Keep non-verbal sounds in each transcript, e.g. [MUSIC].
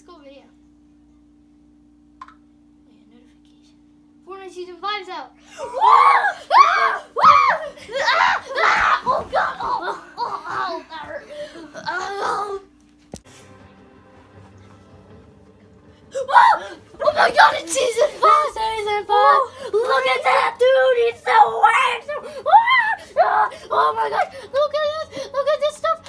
school video. A notification. Fortnite season five's out. Oh god! Oh, oh, oh, that hurt. Oh. Whoa! Oh my god, it's season five! Season five! Look at that, dude! He's so! Ah! Oh my god! Look at this! Look at this stuff!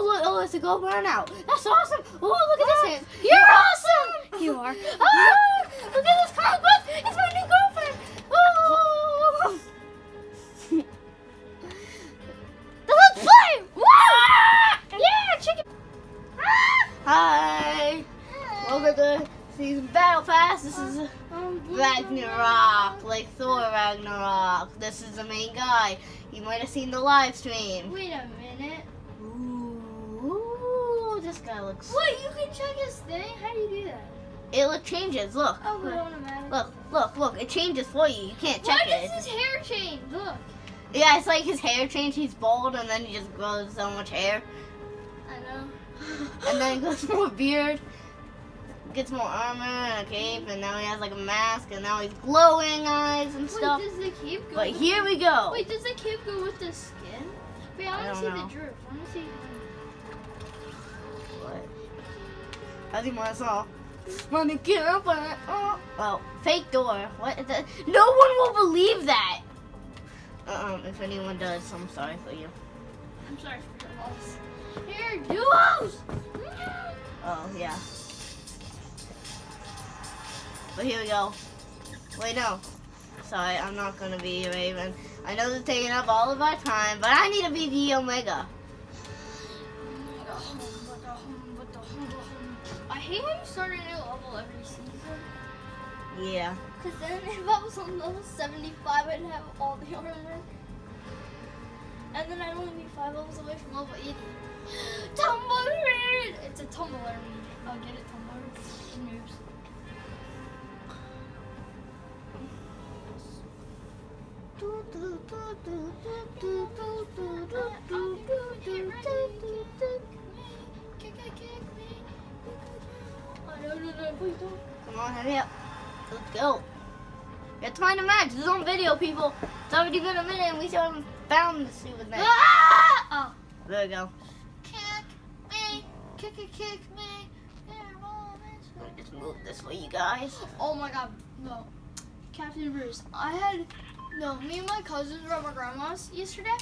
Oh, look, oh, it's a gold burnout. That's awesome! Oh, look at this hand. You're awesome! You are. [LAUGHS] Ah! Look at this comic book! It's my new girlfriend! Oh! Let's play! Woo! Yeah, chicken! Hi! Welcome to season Battle Pass. This is Ragnarok, like Thor Ragnarok. This is the main guy. You might have seen the live stream. Wait a minute. Ooh, this guy looks. What? You can check his thing? How do you do that? It look changes. Look. Oh, automatic. Look, look, look. It changes for you. You can't check Why it. does his hair change? Look. Yeah, it's like his hair change. He's bald, and then he just grows so much hair, I know. and then he [LAUGHS] goes more beard. Gets more armor and a cape, and now he has like a mask, and now he's glowing eyes and Wait, stuff. does the cape go? But here we go. Wait, does the cape go with the skin? Wait, I want to don't see know. the droop. I want to see. I think I saw. Money get up on it. Oh. Well, fake door. What? that? No one will believe that. Um, if anyone does, I'm sorry for you. I'm sorry for your loss. Here, duos. Oh yeah. But here we go. Wait, no. Sorry, I'm not gonna be Raven. I know they're taking up all of our time, but I need to be the Omega. I hate how you start a new level every season. Yeah. Because then if I was on level 75, I'd have all the armor. And then I'd only be five levels away from level 80. Tumbleweed! It's a tumbler weed. Oh, get it, tumbler? Noobs. Oh, Come on, hurry up. Let's go. It's time to match. This is on video, people. It's already been a minute and we still haven't found the stupid thing. Ah! Oh. There we go. Kick me, kick it, kick me. Let me just move this way, you guys. Oh my god, no. Captain Bruce, I had, no, me and my cousins were at my grandma's yesterday,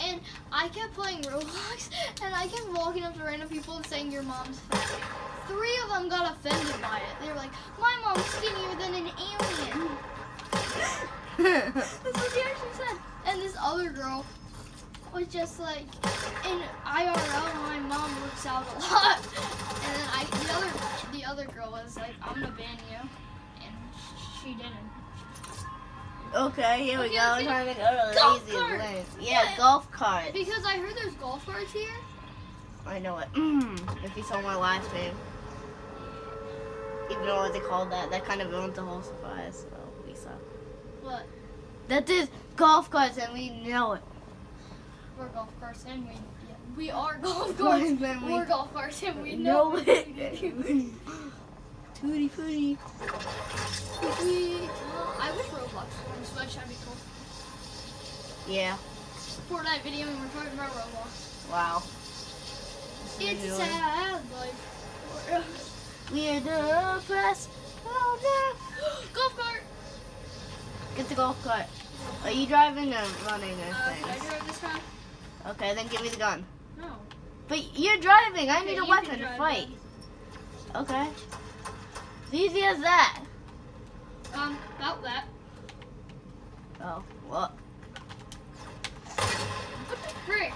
and I kept playing Roblox, [LAUGHS] and I kept walking up to random people and saying, your mom's fat. Three of them got offended by it. They were like, my mom's skinnier than an alien. [LAUGHS] That's what she actually said. And this other girl was just like, in IRL, my mom works out a lot. And then I, the other, the other girl was like, I'm gonna ban you, and she didn't. okay, here we Okay, go. okay. Time to go to Golf lazy cart. Lane. Yeah, Yeah. golf cart. Because I heard there's golf carts here. I know it. Mm, if you saw my last name. Even though what they called that, that kind of ruined the whole surprise. So we suck. What? That is golf carts and we know it. We're golf carts, and we, yeah, we are [LAUGHS] golf carts. We We're golf carts, and we know, know it. [LAUGHS] Tootie footy. We, well, I wish Roblox was Switch. That'd be cool. Yeah. Fortnite video, and we're talking about Roblox. Wow. It's sad life. We're the best. Oh, golf cart. Get the golf cart. Are you driving or running or Uh, can I drive this time? Okay, then give me the gun. No. But you're driving. I Okay, need a weapon to fight. Okay. It's easy as that. Um, about that. Oh, what? What the frick?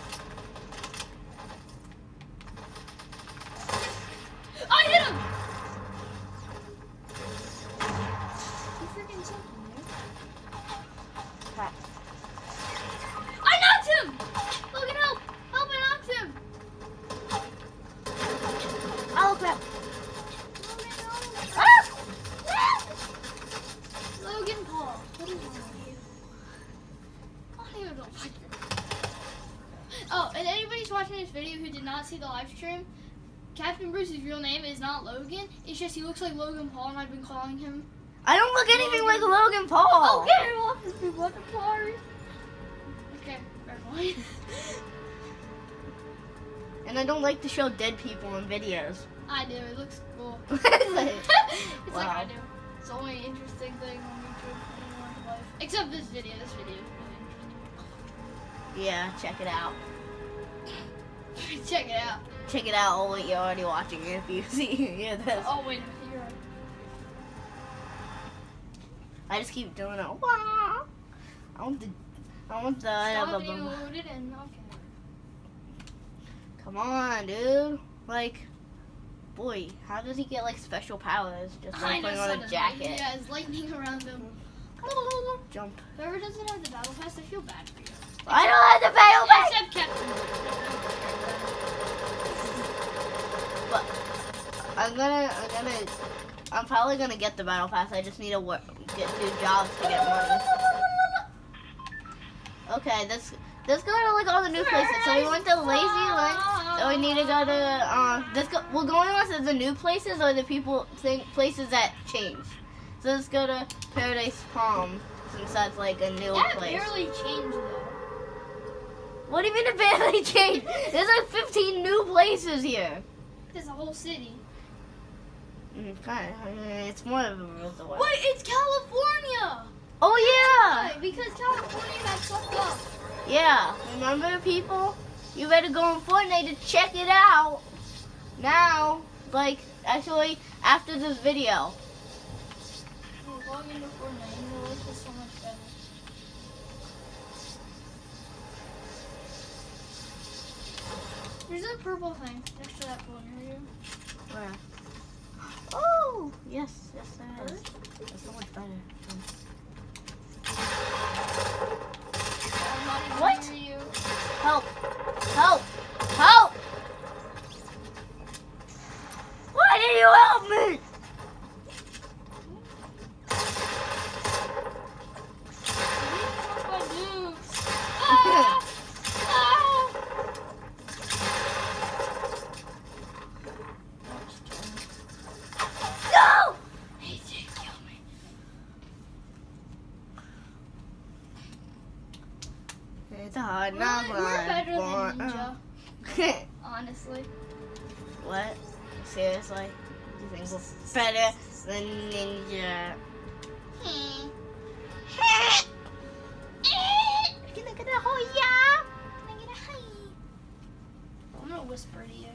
Stream, Captain Bruce's real name is not Logan. It's just he looks like Logan Paul, and I've been calling him. I don't look anything like oh, Logan Paul. Okay, well, the party? Okay, point. And I don't like to show dead people in videos. I do. It looks cool. [LAUGHS] [LAUGHS] It's like I Wow. do. It's the only interesting thing on YouTube anyone's life. Except this video. This video is really yeah, check it out. [LAUGHS] Check it out. Check it out. Oh wait, you're already watching it if you [LAUGHS] see yeah, this. Oh wait, you're. I just keep doing it. I want the. I want the. Stop loaded and okay. Come on, dude. Like, boy, how does he get like special powers just like putting on a jacket? He has lightning around him. [LAUGHS] Jump. Whoever doesn't have the battle pass, I feel bad for you. I don't have the battle pass. Except Captain. I'm gonna. I'm gonna. I'm probably gonna get the battle pass. I just need to work, get do jobs to get money. Okay, this. Let's go to like all the new places. So we went to Lazy Lake. So we need to go to uh this go we're going on to the new places or the people think places that change. So let's go to Paradise Palm since that's like a new That place. barely changed though. What do you mean it barely [LAUGHS] changed? There's like 15 new places here. There's a whole city. Mm, kind of, I mean, it's more of a resort. Wait, it's California! Oh yeah, Why? Because California got sucked up. yeah. Remember people? You better go on Fortnite to check it out. Now, like actually after this video. We're going into Fortnite the life is so much better. There's a purple thing next to that phone near you. Where? Oh, yes, yes, there is. That's so much better. I'm not even What? you. Help! Help! Help! Why did you help me? We're better than Ninja? Hmm. Can I get a whole yeah? I'm gonna whisper to you.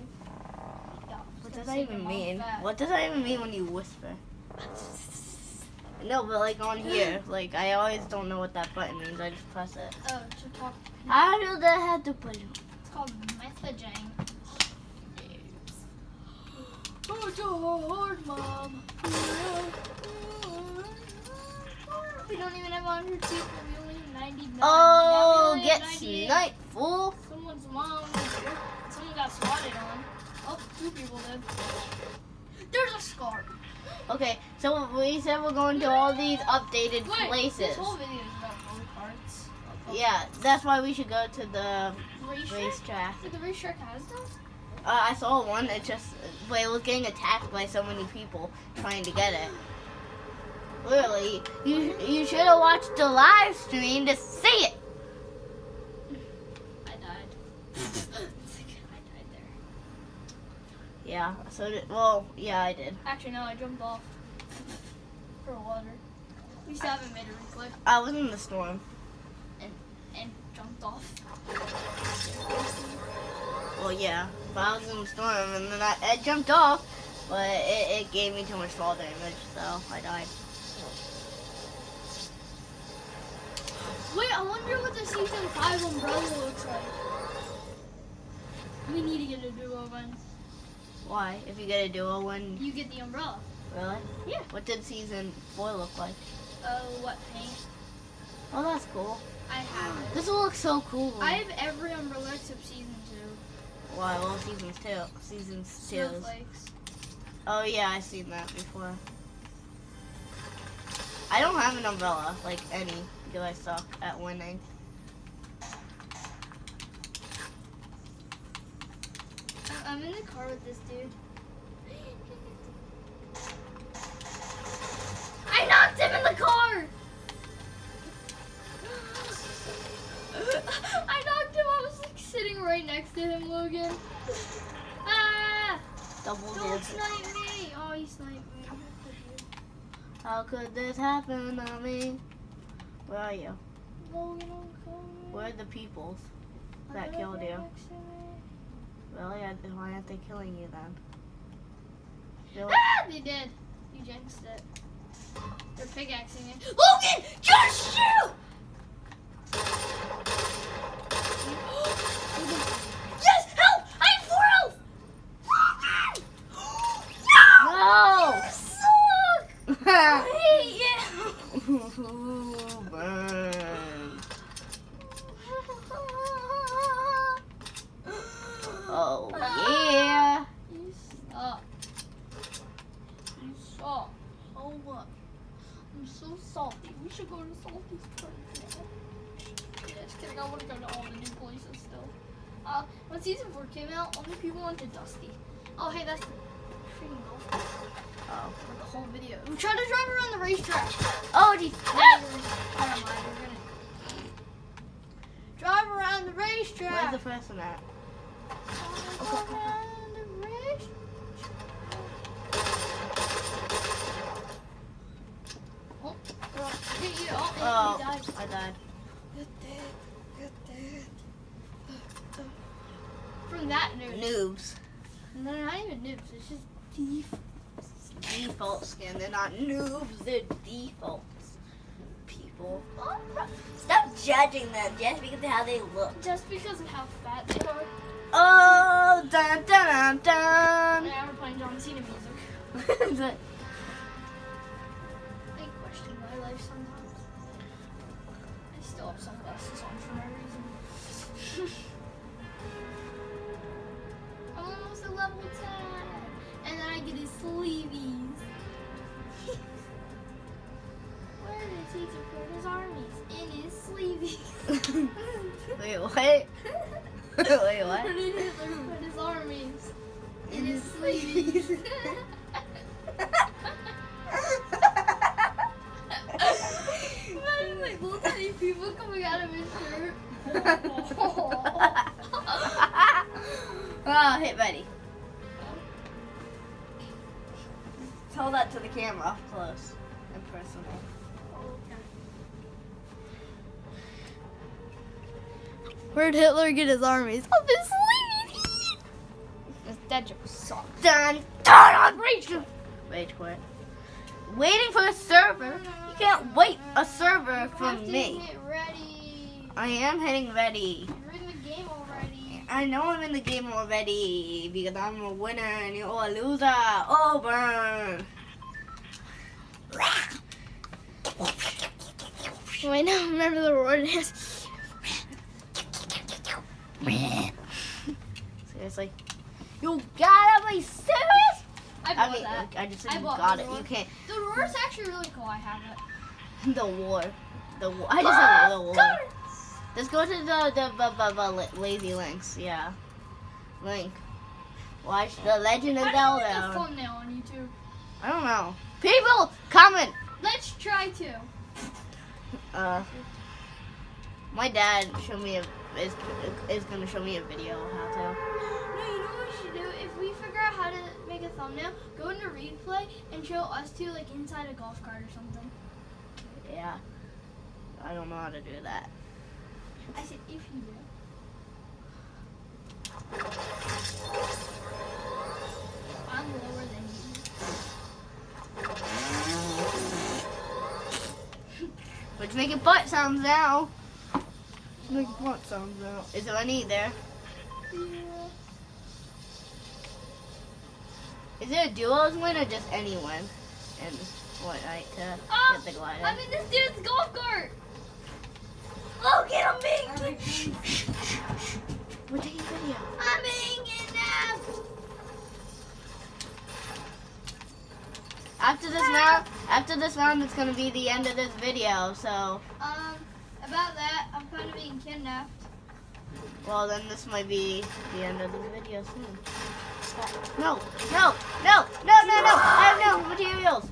What does that even mean? What does that even mean when you whisper? No, but like on here, [LAUGHS] like I always don't know what that button means. I just press it. Oh, to talk. How don't know they have to put it? It's called messaging. Oh, mom. We don't even have 100 people. We only have 99. Oh, get have 98. snipe, fool! Someone's mom. Someone got swatted on. Oh, two people did. There's a scar. Okay, so we said we're going to all these updated Wait, places. This whole video is about. Yeah, that's why we should go to the Racetrack? racetrack. Wait, the racetrack has those? Uh, I saw one. It just, but it was getting attacked by so many people trying to get it. Literally, you you should have watched the live stream to see it. I died. [LAUGHS] I died there. Yeah. So did, well, yeah, I did. Actually, no, I jumped off [LAUGHS] for water. We still haven't made a replay I was in the storm. and and jumped off. Well, yeah, I was in the storm and then I, I jumped off, but it, it gave me too much fall damage, so I died. Wait, I wonder what the season five umbrella looks like. We need to get a duo one. Why? If you get a duo one, You get the umbrella. really? Yeah. What did season four look like? Oh, what paint? Oh, that's cool. I have it. This will look so cool. I have every umbrella except season Well, seasons two. Seasons two. Snowflakes. Oh yeah, I've seen that before. I don't have an umbrella, like any, because I suck at winning. Uh, I'm in the car with this dude. Next to him, Logan. Ah! Double Don't dip. snipe me. Oh, he sniped me. How could this happen to me? Where are you? Logan. Where are the peoples that killed you? Really? I- Why aren't they killing you then? Really? Ah, they did. You jinxed it. They're pickaxing it. Logan, just shoot! [GASPS] [GASPS] [GASPS] yes, help! I have four health! No! No! You suck! I hate you! Burn. Oh yeah. You suck. You suck. So much. I'm so salty. We should go to Salty's place now. Yeah, just kidding. I want to go to all the new places still. Uh, when season four came out, only people went to Dusty. Oh, hey, that's the freaking golf course. Oh. For the whole video. We tried to drive around the racetrack. Oh, geez. [LAUGHS] Never mind. We're gonna drive around the racetrack. Where's the person at? Drive around the racetrack. Oh, girl, hit. Oh, Oh. I oh, oh, died. Get dead. Get dead. From that noob. Noobs. No, not even noobs. It's just thief. Default skin. They're not noobs. They're defaults. People. Oh. Stop judging them just because of how they look. Just because of how fat they are. Oh, dun dun dun Now we're playing John Cena music. [LAUGHS] dun. I question my life sometimes. I still have sunglasses on for no reason. What? [LAUGHS] Wait, what? put his armies? In his sleeveys. Imagine like little tiny people coming out of his shirt. oh, hit Betty. Tell that to the camera up close and personal. Where'd Hitler get his armies? Up his sleeves. That joke sucked. Dun dun on Rachel. Rage quit. Waiting for a server. You can't wait a server from me. I am hitting ready. You're in the game already. I know I'm in the game already because I'm a winner and you're a loser. Oh, burn. Wait, now remember the word is. Seriously. You gotta be serious? I bought mean, that. I just I you got the it. You roar. can't. The roar's actually really cool. I have it. [LAUGHS] The war. The war. I just said the war. Let's go to the the, the, the, lazy links. Yeah. Link. Watch the Legend of How do you a Zelda. thumbnail on YouTube? I don't know. People, comment. Let's try to. Uh, my dad showed me a is is gonna show me a video how to. No, you know what we should do? If we figure out how to make a thumbnail, go into replay and show us two like inside a golf cart or something. Yeah. I don't know how to do that. I said if you do. I'm lower than you. But it's making butt sounds now. It's making butt sounds now. Is there any there? Yeah. Is there a duos win or just anyone? And Fortnite to Oh, get the glider? I'm in this dude's golf cart. Oh, get him, Big! We're taking video. I'm being kidnapped. After this round, after this round, it's gonna be the end of this video. So, Um, about that, I'm kind of being kidnapped. well, then this might be the end of this video soon. No, no, no, no, no, no. I have no materials.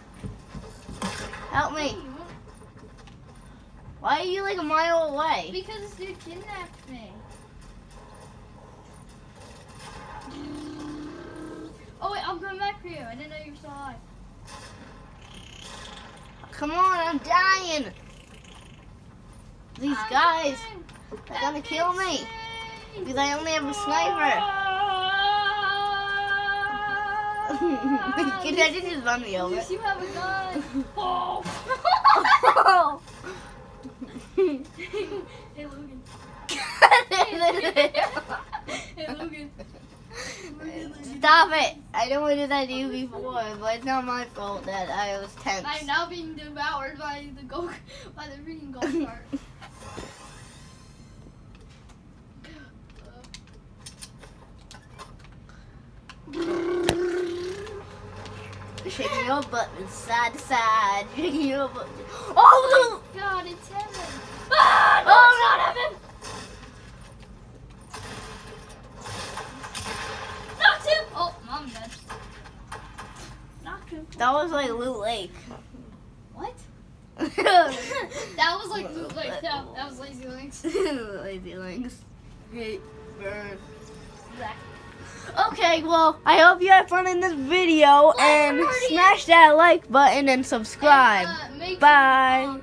Help me. Why are you like a mile away? Because this dude kidnapped me. Oh wait, I'm coming back for you. I didn't know you were still alive. Come on, I'm dying. These guys, they're gonna kill me. Because I only have a sniper. [LAUGHS] Can I just run me over? you have a gun. Oh. hey Logan. Hey Logan. Stop it! I know I did that to you before, but it's not my fault that I was tense. I'm now being devoured by the go by the freaking golf cart. [LAUGHS] Shaking your butt from side to side. Shaking your butt. Oh, no! God, it's heaven. Ah, oh, not heaven! Knocked him. Oh, mom dead. Knocked him. That was like Loot Lake. What? [LAUGHS] That was like Loot Lake. That, that was Lazy Links. [LAUGHS] lazy Links. Hate burn. Zach. Okay, well, I hope you had fun in this video Like and smash that like button and subscribe. And, uh, Bye.